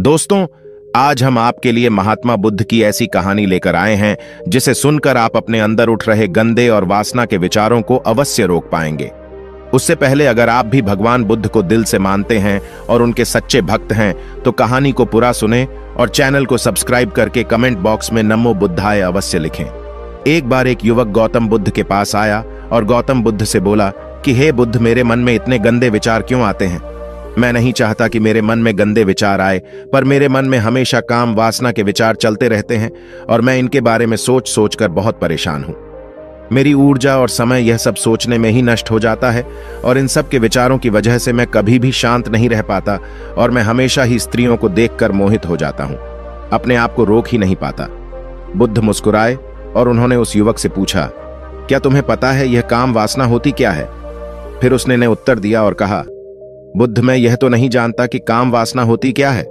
दोस्तों, आज हम आपके लिए महात्मा बुद्ध की ऐसी कहानी लेकर आए हैं, जिसे सुनकर आप अपने अंदर उठ रहे गंदे और वासना के विचारों को अवश्य रोक पाएँगे। उससे पहले अगर आप भी भगवान बुद्ध को दिल से मानते हैं और उनके सच्चे भक्त हैं तो कहानी को पूरा सुने और चैनल को सब्सक्राइब करके कमेंट बॉक्स में नमो बुद्धाय अवश्य लिखें। एक बार एक युवक गौतम बुद्ध के पास आया और गौतम बुद्ध से बोला कि, हे बुद्ध, मेरे मन में इतने गंदे विचार क्यों आते हैं? मैं नहीं चाहता कि मेरे मन में गंदे विचार आए, पर मेरे मन में हमेशा काम वासना के विचार चलते रहते हैं, और मैं इनके बारे में सोच सोच कर बहुत परेशान हूँ। मेरी ऊर्जा और समय यह सब सोचने में ही नष्ट हो जाता है, और इन सब के विचारों की वजह से मैं कभी भी शांत नहीं रह पाता, और मैं हमेशा ही स्त्रियों को देखकर मोहित हो जाता हूँ। अपने आप को रोक ही नहीं पाता। बुद्ध मुस्कुराए, और उन्होंने उस युवक से पूछा, क्या तुम्हें पता है यह काम वासना होती क्या है? फिर उसने ने उत्तर दिया और कहा बुद्ध मैं यह तो नहीं जानता कि काम वासना होती क्या है।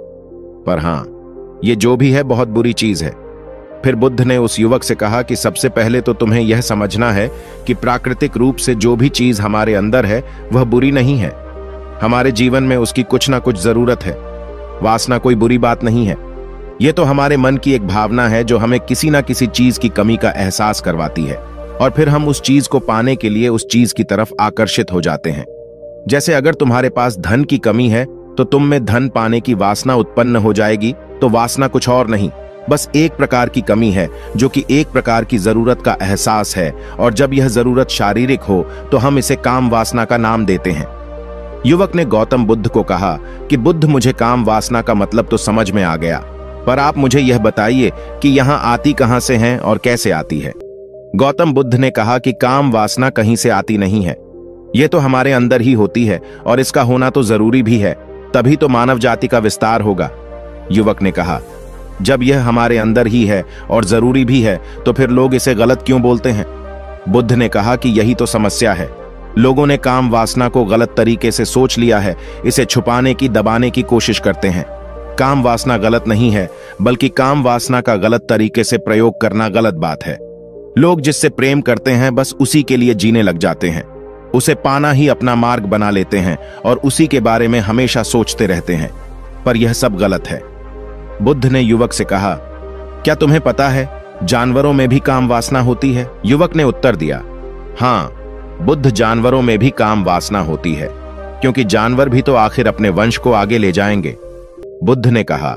पर हाँ, ये जो भी है बहुत बुरी चीज़ है। फिर बुद्ध ने उस युवक से कहा कि सबसे पहले तो तुम्हें यह समझना है कि प्राकृतिक रूप से जो भी चीज़ हमारे अंदर है, वह बुरी नहीं है। हमारे जीवन में उसकी कुछ ना कुछ ज़रूरत है। वासना कोई बुरी बात नहीं है। यह तो हमारे मन की एक भावना है जो हमें किसी ना किसी चीज़ की कमी का एहसास करवाती है। और फिर हम उस चीज़ को पाने के लिए उस चीज़ की तरफ़ आकर्षित हो जाते हैं। जैसे अगर तुम्हारे पास धन की कमी है तो तुम में धन पाने की वासना उत्पन्न हो जाएगी तो वासना कुछ और नहीं। बस एक प्रकार की कमी है, जो कि एक प्रकार की ज़रूरत का एहसास है, और जब यह ज़रूरत शारीरिक हो तो हम इसे काम वासना का नाम देते हैं। युवक ने गौतम बुद्ध को कहा कि, बुद्ध, मुझे काम वासना का मतलब तो समझ में आ गया, पर आप मुझे यह बताइए कि यहाँ आती कहाँ से हैं और कैसे आती है? गौतम बुद्ध ने कहा कि, काम वासना कहीं से आती नहीं है यह तो हमारे अंदर ही होती है और इसका होना तो ज़रूरी भी है, तभी तो मानव जाति का विस्तार होगा। युवक ने कहा, जब यह हमारे अंदर ही है और ज़रूरी भी है तो फिर लोग इसे गलत क्यों बोलते हैं? बुद्ध ने कहा कि यही तो समस्या है। लोगों ने काम वासना को गलत तरीके से सोच लिया है, इसे छुपाने की, दबाने की कोशिश करते हैं। काम वासना गलत नहीं है, बल्कि काम वासना का गलत तरीके से प्रयोग करना गलत बात है। लोग जिससे प्रेम करते हैं, बस उसी के लिए जीने लग जाते हैं। उसे पाना ही अपना मार्ग बना लेते हैं और उसी के बारे में हमेशा सोचते रहते हैं। पर यह सब गलत है। बुद्ध ने युवक से कहा, क्या तुम्हें पता है, जानवरों में भी काम वासना होती है? युवक ने उत्तर दिया, हाँ, बुद्ध जानवरों में भी काम वासना होती है, क्योंकि जानवर भी तो आखिर अपने वंश को आगे ले जाएँगे। बुद्ध ने कहा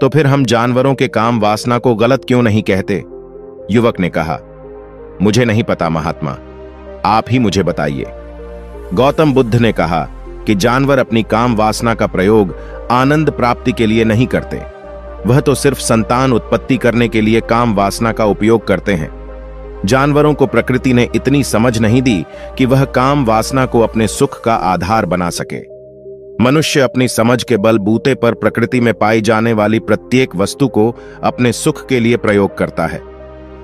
तो फिर हम जानवरों के काम वासना को गलत क्यों नहीं कहते? युवक ने कहा, मुझे नहीं पता, महात्मा। आप ही मुझे बताइए। गौतम बुद्ध ने कहा कि जानवर अपनी काम वासना का प्रयोग आनंद प्राप्ति के लिए नहीं करते। वह तो सिर्फ़ संतान उत्पत्ति करने के लिए काम वासना का उपयोग करते हैं। जानवरों को प्रकृति ने इतनी समझ नहीं दी कि वह काम वासना को अपने सुख का आधार बना सके। मनुष्य अपनी समझ के बल बूते पर प्रकृति में पाई जाने वाली प्रत्येक वस्तु को अपने सुख के लिए प्रयोग करता है।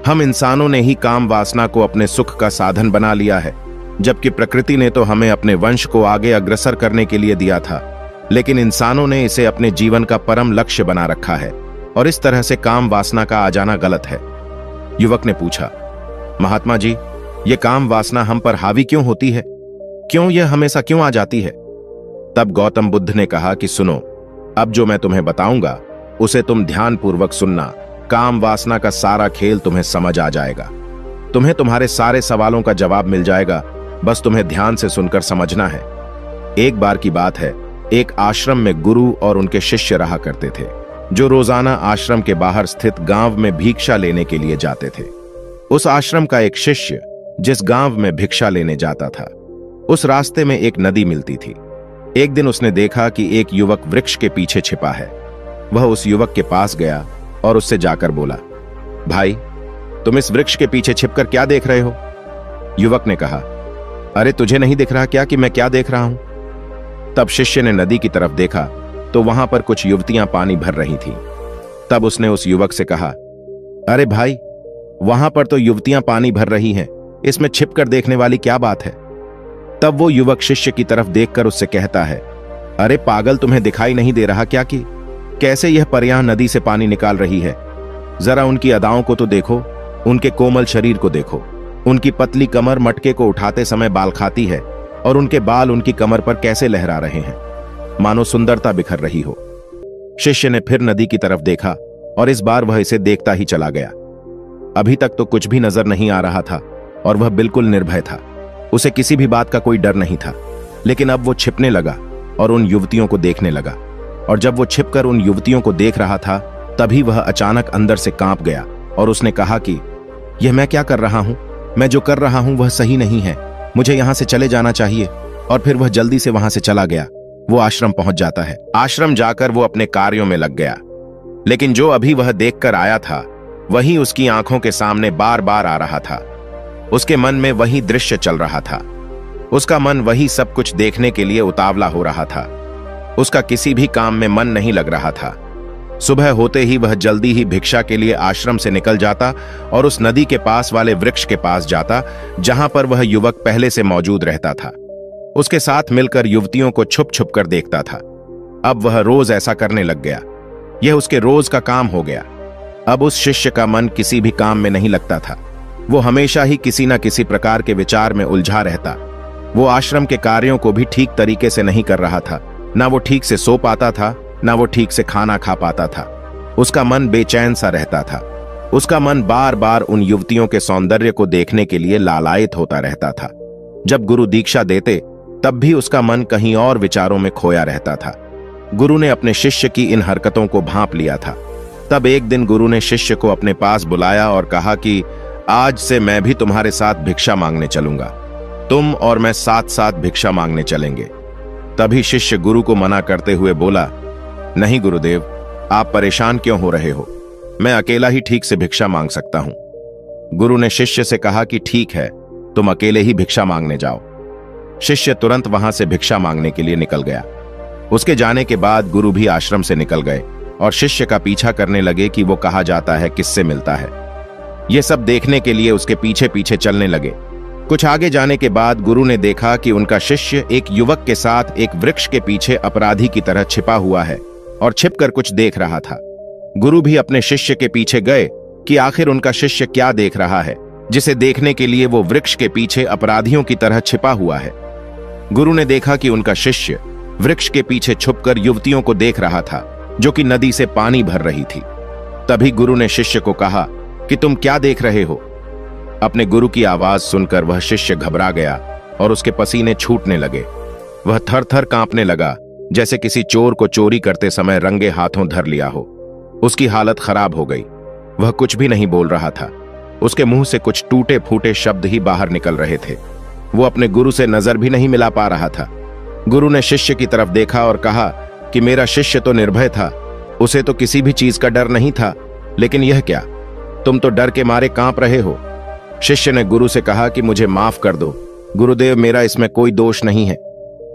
हम इंसानों ने ही काम वासना को अपने सुख का साधन बना लिया है, जबकि प्रकृति ने तो हमें अपने वंश को आगे अग्रसर करने के लिए दिया था, लेकिन इंसानों ने इसे अपने जीवन का परम लक्ष्य बना रखा है, और इस तरह से काम वासना का आ जाना गलत है। युवक ने पूछा, महात्मा जी, ये काम वासना हम पर हावी क्यों होती है? क्यों यह हमेशा क्यों आ जाती है? तब गौतम बुद्ध ने कहा कि सुनो, अब जो मैं तुम्हें बताऊँगा, उसे तुम ध्यानपूर्वक सुनना। काम वासना का सारा खेल तुम्हें समझ आ जाएगा। तुम्हें तुम्हारे सारे सवालों का जवाब मिल जाएगा, बस तुम्हें ध्यान से सुनकर समझना है। एक बार की बात है, एक आश्रम में गुरु और उनके शिष्य रहा करते थे, जो रोज़ाना आश्रम के बाहर स्थित गाँव में भिक्षा लेने के लिए जाते थे। उस आश्रम का एक शिष्य, जिस गाँव में भिक्षा लेने जाता था, उस रास्ते में एक नदी मिलती थी। एक दिन उसने देखा कि एक युवक वृक्ष के पीछे छिपा है। वह उस युवक के पास गया और उससे जाकर बोला, भाई, तुम इस वृक्ष के पीछे छिपकर क्या देख रहे हो? युवक ने कहा, अरे, तुझे नहीं दिख रहा क्या कि मैं क्या देख रहा हूँ? तब शिष्य ने नदी की तरफ़ देखा तो वहाँ पर कुछ युवतियाँ पानी भर रही थीं। तब उसने उस युवक से कहा, अरे भाई, वहाँ पर तो युवतियाँ पानी भर रही हैं, इसमें छिपकर देखने वाली क्या बात है? तब वो युवक शिष्य की तरफ़ देखकर उससे कहता है, अरे, पागल तुम्हें दिखाई नहीं दे रहा क्या कि कैसे यह परियाँ नदी से पानी निकाल रही है? जरा उनकी अदाओं को तो देखो, उनके कोमल शरीर को देखो। उनकी पतली कमर मटके को उठाते समय बाल खाती है, और उनके बाल उनकी कमर पर कैसे लहरा रहे हैं? मानो सुंदरता बिखर रही हो। शिष्य ने फिर नदी की तरफ़ देखा, और इस बार वह इसे देखता ही चला गया। अभी तक तो कुछ भी नज़र नहीं आ रहा था, और वह बिल्कुल निर्भय था। उसे किसी भी बात का कोई डर नहीं था, लेकिन अब वो छिपने लगा, और उन युवतियों को देखने लगा। और जब वो छिपकर उन युवतियों को देख रहा था, तभी वह अचानक अंदर से काँप गया और उसने कहा कि, यह मैं क्या कर रहा हूँ? मैं जो कर रहा हूँ वह सही नहीं है। मुझे यहाँ से चले जाना चाहिए। और फिर वह जल्दी से वहाँ से चला गया। वो आश्रम पहुँच जाता है। आश्रम जाकर वो अपने कार्यों में लग गया। लेकिन जो अभी वह देखकर आया था, वही उसकी आँखों के सामने बार बार आ रहा था। उसके मन में वही दृश्य चल रहा था। उसका मन वही सब कुछ देखने के लिए उतावला हो रहा था। उसका किसी भी काम में मन नहीं लग रहा था। सुबह होते ही वह जल्दी ही भिक्षा के लिए आश्रम से निकल जाता और उस नदी के पास वाले वृक्ष के पास जाता, जहाँ पर वह युवक पहले से मौजूद रहता था। उसके साथ मिलकर युवतियों को छुप छुप कर देखता था। अब वह रोज ऐसा करने लग गया। यह उसके रोज का काम हो गया। अब उस शिष्य का मन किसी भी काम में नहीं लगता था। वो हमेशा ही किसी न किसी प्रकार के विचार में उलझा रहता। वो आश्रम के कार्यों को भी ठीक तरीके से नहीं कर रहा था। ना वो ठीक से सो पाता था, ना वो ठीक से खाना खा पाता था। उसका मन बेचैन सा रहता था। उसका मन बार बार उन युवतियों के सौंदर्य को देखने के लिए लालायित होता रहता था। जब गुरु दीक्षा देते, तब भी उसका मन कहीं और विचारों में खोया रहता था। गुरु ने अपने शिष्य की इन हरकतों को भांप लिया था। तब एक दिन गुरु ने शिष्य को अपने पास बुलाया और कहा कि, आज से मैं भी तुम्हारे साथ भिक्षा मांगने चलूँगा। तुम और मैं साथ साथ भिक्षा मांगने चलेंगे। तभी शिष्य गुरु को मना करते हुए बोला, नहीं गुरुदेव, आप परेशान क्यों हो रहे हो? मैं अकेला ही ठीक से भिक्षा मांग सकता हूँ। गुरु ने शिष्य से कहा कि ठीक है, तुम अकेले ही भिक्षा मांगने जाओ। शिष्य तुरंत वहाँ से भिक्षा मांगने के लिए निकल गया। उसके जाने के बाद गुरु भी आश्रम से निकल गए और शिष्य का पीछा करने लगे कि वो कहा जाता है, किससे मिलता है। ये सब देखने के लिए उसके पीछे पीछे चलने लगे। कुछ आगे जाने के बाद गुरु ने देखा कि उनका शिष्य एक युवक के साथ एक वृक्ष के पीछे अपराधी की तरह छिपा हुआ है और छिपकर कुछ देख रहा था। गुरु भी अपने शिष्य के पीछे गए कि आखिर उनका शिष्य क्या देख रहा है, जिसे देखने के लिए वो वृक्ष के पीछे अपराधियों की तरह छिपा हुआ है। गुरु ने देखा कि उनका शिष्य वृक्ष के पीछे छुपकर युवतियों को देख रहा था, जो कि नदी से पानी भर रही थी। तभी गुरु ने शिष्य को कहा कि तुम क्या देख रहे हो? अपने गुरु की आवाज़ सुनकर वह शिष्य घबरा गया और उसके पसीने छूटने लगे। वह थर थर कांपने लगा, जैसे किसी चोर को चोरी करते समय रंगे हाथों धर लिया हो। उसकी हालत खराब हो गई। वह कुछ भी नहीं बोल रहा था। उसके मुँह से कुछ टूटे फूटे शब्द ही बाहर निकल रहे थे। वो अपने गुरु से नज़र भी नहीं मिला पा रहा था। गुरु ने शिष्य की तरफ़ देखा और कहा कि मेरा शिष्य तो निर्भय था। उसे तो किसी भी चीज़ का डर नहीं था। लेकिन यह क्या? तुम तो डर के मारे काँप रहे हो। शिष्य ने गुरु से कहा कि मुझे माफ़ कर दो। गुरुदेव, मेरा इसमें कोई दोष नहीं है।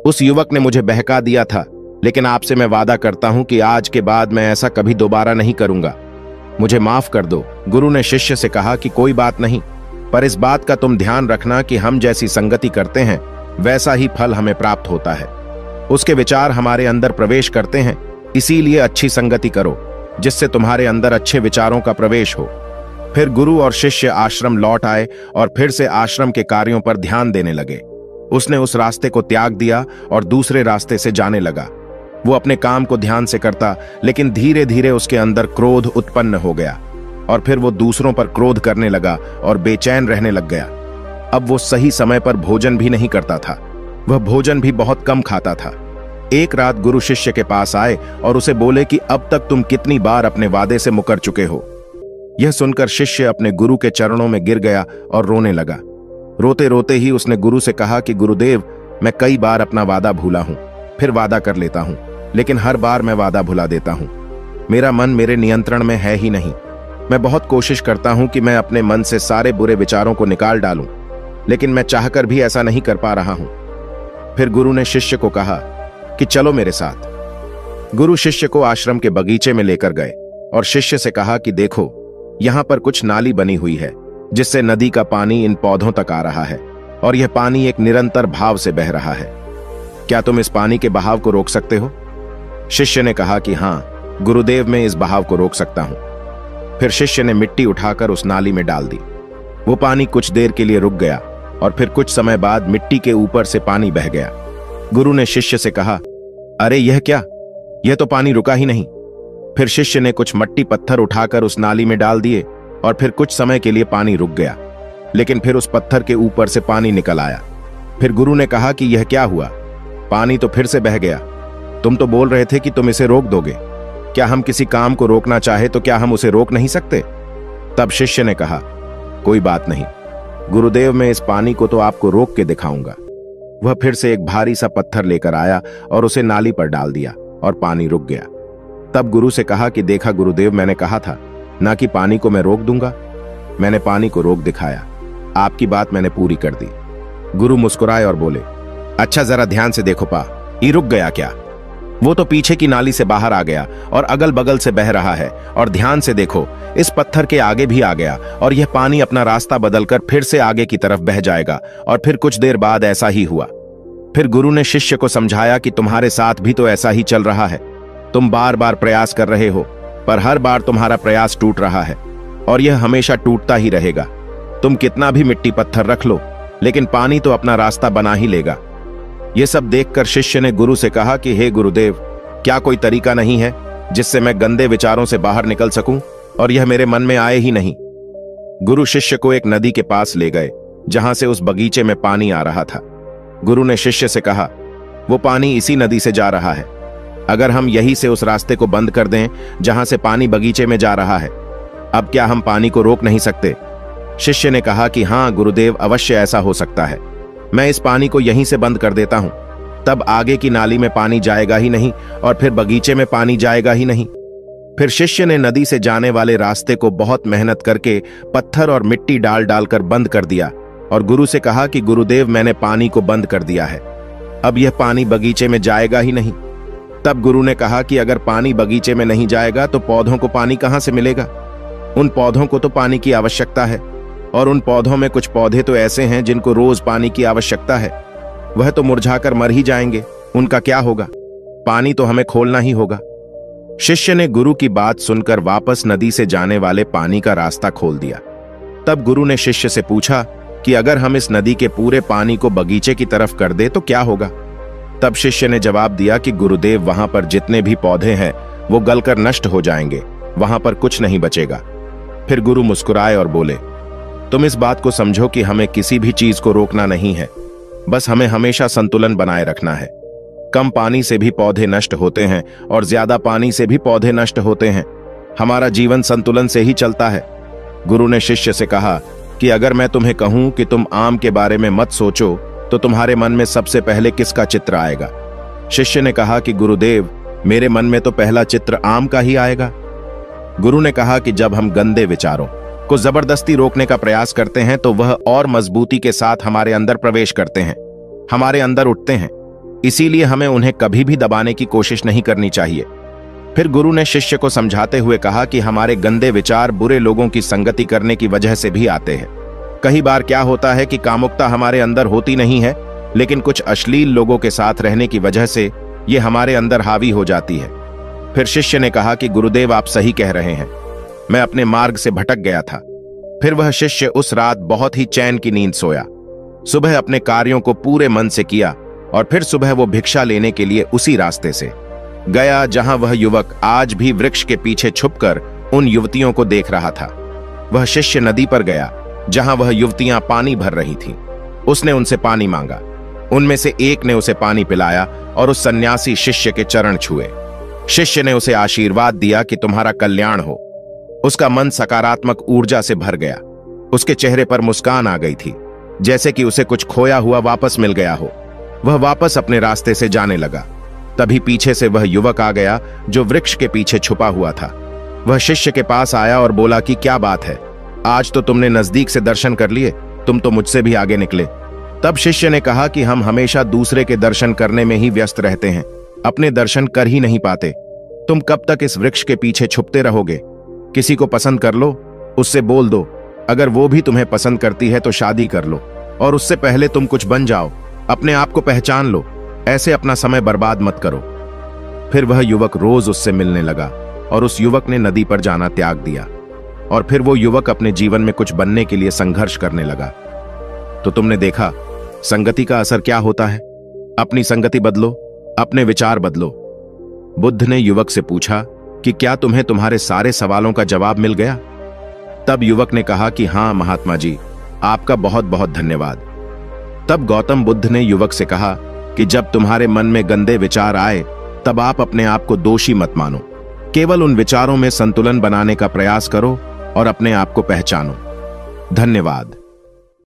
उस युवक ने मुझे बहका दिया था, लेकिन आपसे मैं वादा करता हूँ कि आज के बाद मैं ऐसा कभी दोबारा नहीं करूँगा। मुझे माफ़ कर दो। गुरु ने शिष्य से कहा कि कोई बात नहीं, पर इस बात का तुम ध्यान रखना कि हम जैसी संगति करते हैं, वैसा ही फल हमें प्राप्त होता है। उसके विचार हमारे अंदर प्रवेश करते हैं, इसीलिए अच्छी संगति करो, जिससे तुम्हारे अंदर अच्छे विचारों का प्रवेश हो। फिर गुरु और शिष्य आश्रम लौट आए और फिर से आश्रम के कार्यों पर ध्यान देने लगे। उसने उस रास्ते को त्याग दिया और दूसरे रास्ते से जाने लगा। वो अपने काम को ध्यान से करता, लेकिन धीरे धीरे उसके अंदर क्रोध उत्पन्न हो गया और फिर वो दूसरों पर क्रोध करने लगा और बेचैन रहने लग गया। अब वो सही समय पर भोजन भी नहीं करता था। वह भोजन भी बहुत कम खाता था। एक रात गुरु शिष्य के पास आए और उसे बोले कि अब तक तुम कितनी बार अपने वादे से मुकर चुके हो। यह सुनकर शिष्य अपने गुरु के चरणों में गिर गया और रोने लगा। रोते रोते ही उसने गुरु से कहा कि, गुरुदेव, मैं कई बार अपना वादा भूला हूँ, फिर वादा कर लेता हूँ, लेकिन हर बार मैं वादा भुला देता हूँ। मेरा मन मेरे नियंत्रण में है ही नहीं। मैं बहुत कोशिश करता हूँ कि मैं अपने मन से सारे बुरे विचारों को निकाल डालूं, लेकिन मैं चाहकर भी ऐसा नहीं कर पा रहा हूँ। फिर गुरु ने शिष्य को कहा कि, चलो मेरे साथ। गुरु शिष्य को आश्रम के बगीचे में लेकर गए और शिष्य से कहा कि, देखो यहाँ पर कुछ नाली बनी हुई है, जिससे नदी का पानी इन पौधों तक आ रहा है, और यह पानी एक निरंतर भाव से बह रहा है। क्या तुम इस पानी के बहाव को रोक सकते हो? शिष्य ने कहा कि हाँ, गुरुदेव मैं इस बहाव को रोक सकता हूँ। फिर शिष्य ने मिट्टी उठाकर उस नाली में डाल दी। वो पानी कुछ देर के लिए रुक गया, और फिर कुछ समय बाद मिट्टी के ऊपर से पानी बह गया। गुरु ने शिष्य से कहा, अरे, यह क्या? यह तो पानी रुका ही नहीं। फिर शिष्य ने कुछ मट्टी पत्थर उठाकर उस नाली में डाल दिए और फिर कुछ समय के लिए पानी रुक गया। लेकिन फिर उस पत्थर के ऊपर से पानी निकल आया। फिर गुरु ने कहा कि यह क्या हुआ? पानी तो फिर से बह गया। तुम तो बोल रहे थे कि तुम इसे रोक दोगे। क्या हम किसी काम को रोकना चाहे तो क्या हम उसे रोक नहीं सकते? तब शिष्य ने कहा, कोई बात नहीं। गुरुदेव, मैं इस पानी को तो आपको रोक के दिखाऊँगा। वह फिर से एक भारी सा पत्थर लेकर आया और उसे नाली पर डाल दिया और पानी रुक गया। तब गुरु से कहा कि देखा गुरुदेव, मैंने कहा था, ना कि पानी को मैं रोक दूँगा। मैंने पानी को रोक दिखाया। आपकी बात मैंने पूरी कर दी। गुरु मुस्कुराए और बोले अच्छा जरा ध्यान से देखो पा, ये रुक गया क्या? वो तो पीछे की नाली से बाहर आ गया और अगल बगल से बह रहा है और ध्यान से देखो, इस पत्थर के आगे भी आ गया और यह पानी अपना रास्ता बदलकर फिर से आगे की तरफ़ बह जाएगा और फिर कुछ देर बाद ऐसा ही हुआ। फिर गुरु ने शिष्य को समझाया कि तुम्हारे साथ भी तो ऐसा ही चल रहा है। तुम बार बार प्रयास कर रहे हो, पर हर बार तुम्हारा प्रयास टूट रहा है, और यह हमेशा टूटता ही रहेगा। तुम कितना भी मिट्टी पत्थर रख लो, लेकिन पानी तो अपना रास्ता बना ही लेगा। यह सब देखकर शिष्य ने गुरु से कहा कि, हे गुरुदेव, क्या कोई तरीका नहीं है जिससे मैं गंदे विचारों से बाहर निकल सकूँ, और यह मेरे मन में आए ही नहीं? गुरु शिष्य को एक नदी के पास ले गए, जहाँ से उस बगीचे में पानी आ रहा था। गुरु ने शिष्य से कहा, वो पानी इसी नदी से जा रहा है। अगर हम यही से उस रास्ते को बंद कर दें, जहाँ से पानी बगीचे में जा रहा है। अब क्या हम पानी को रोक नहीं सकते? शिष्य ने कहा कि हाँ गुरुदेव, अवश्य ऐसा हो सकता है। मैं इस पानी को यहीं से बंद कर देता हूँ। तब आगे की नाली में पानी जाएगा ही नहीं, और फिर बगीचे में पानी जाएगा ही नहीं। फिर शिष्य ने नदी से जाने वाले रास्ते को बहुत मेहनत करके पत्थर और मिट्टी डाल डालकर बंद कर दिया, और गुरु से कहा कि, गुरुदेव, मैंने पानी को बंद कर दिया है। अब यह पानी बगीचे में जाएगा ही नहीं। तब गुरु ने कहा कि अगर पानी बगीचे में नहीं जाएगा तो पौधों को पानी कहाँ से मिलेगा? उन पौधों को तो पानी की आवश्यकता है, और उन पौधों में कुछ पौधे तो ऐसे हैं जिनको रोज पानी की आवश्यकता है। वह तो मुरझाकर मर ही जाएँगे, उनका क्या होगा? पानी तो हमें खोलना ही होगा। शिष्य ने गुरु की बात सुनकर वापस नदी से जाने वाले पानी का रास्ता खोल दिया। तब गुरु ने शिष्य से पूछा कि अगर हम इस नदी के पूरे पानी को बगीचे की तरफ़ कर दे तो क्या होगा? तब शिष्य ने जवाब दिया कि गुरुदेव वहाँ पर जितने भी पौधे हैं, वो गलकर नष्ट हो जाएँगे, वहाँ पर कुछ नहीं बचेगा। फिर गुरु मुस्कुराए और बोले, तुम इस बात को समझो कि हमें किसी भी चीज़ को रोकना नहीं है, बस हमें हमेशा संतुलन बनाए रखना है। कम पानी से भी पौधे नष्ट होते हैं और ज़्यादा पानी से भी पौधे नष्ट होते हैं। हमारा जीवन संतुलन से ही चलता है। गुरु ने शिष्य से कहा, कि अगर मैं तुम्हें कहूँ कि तुम आम के बारे में मत सोचो तो तुम्हारे मन में सबसे पहले किसका चित्र आएगा? शिष्य ने कहा कि गुरुदेव, मेरे मन में तो पहला चित्र आम का ही आएगा। गुरु ने कहा कि जब हम गंदे विचारों को ज़बरदस्ती रोकने का प्रयास करते हैं तो वह और मजबूती के साथ हमारे अंदर प्रवेश करते हैं, हमारे अंदर उठते हैं। इसीलिए हमें उन्हें कभी भी दबाने की कोशिश नहीं करनी चाहिए। फिर गुरु ने शिष्य को समझाते हुए कहा कि हमारे गंदे विचार बुरे लोगों की संगति करने की वजह से भी आते हैं। कई बार क्या होता है कि कामुकता हमारे अंदर होती नहीं है, लेकिन कुछ अश्लील लोगों के साथ रहने की वजह से ये हमारे अंदर हावी हो जाती है। फिर शिष्य ने कहा कि गुरुदेव आप सही कह रहे हैं। मैं अपने मार्ग से भटक गया था। फिर वह शिष्य उस रात बहुत ही चैन की नींद सोया। सुबह अपने कार्यों को पूरे मन से किया और फिर सुबह वो भिक्षा लेने के लिए उसी रास्ते से गया जहाँ वह युवक आज भी वृक्ष के पीछे छुपकर उन युवतियों को देख रहा था। वह शिष्य नदी पर गया जहाँ वह युवतियाँ पानी भर रही थीं। उसने उनसे पानी मांगा। उनमें से एक ने उसे पानी पिलाया और उस सन्यासी शिष्य के चरण छुए। शिष्य ने उसे आशीर्वाद दिया कि तुम्हारा कल्याण हो। उसका मन सकारात्मक ऊर्जा से भर गया। उसके चेहरे पर मुस्कान आ गई थी, जैसे कि उसे कुछ खोया हुआ वापस मिल गया हो। वह वापस अपने रास्ते से जाने लगा। तभी पीछे से वह युवक आ गया जो वृक्ष के पीछे छुपा हुआ था। वह शिष्य के पास आया और बोला कि क्या बात है? आज तो तुमने नज़दीक से दर्शन कर लिए, तुम तो मुझसे भी आगे निकले। तब शिष्य ने कहा कि हम हमेशा दूसरे के दर्शन करने में ही व्यस्त रहते हैं, अपने दर्शन कर ही नहीं पाते। तुम कब तक इस वृक्ष के पीछे छुपते रहोगे? किसी को पसंद कर लो, उससे बोल दो, अगर वो भी तुम्हें पसंद करती है तो शादी कर लो, और उससे पहले तुम कुछ बन जाओ, अपने आप को पहचान लो, ऐसे अपना समय बर्बाद मत करो। फिर वह युवक रोज उससे मिलने लगा, और उस युवक ने नदी पर जाना त्याग दिया। और फिर वो युवक अपने जीवन में कुछ बनने के लिए संघर्ष करने लगा। तो तुमने देखा, संगति का असर क्या होता है? अपनी संगति बदलो, अपने विचार बदलो। बुद्ध ने युवक से पूछा कि क्या तुम्हें तुम्हारे सारे सवालों का जवाब मिल गया? तब युवक ने कहा कि हाँ, महात्मा जी, आपका बहुत बहुत धन्यवाद। तब गौतम बुद्ध ने युवक से कहा कि जब तुम्हारे मन में गंदे विचार आए, तब आप अपने आप को दोषी मत मानो। केवल उन विचारों में संतुलन बनाने का प्रयास करो और अपने आप को पहचानो। धन्यवाद।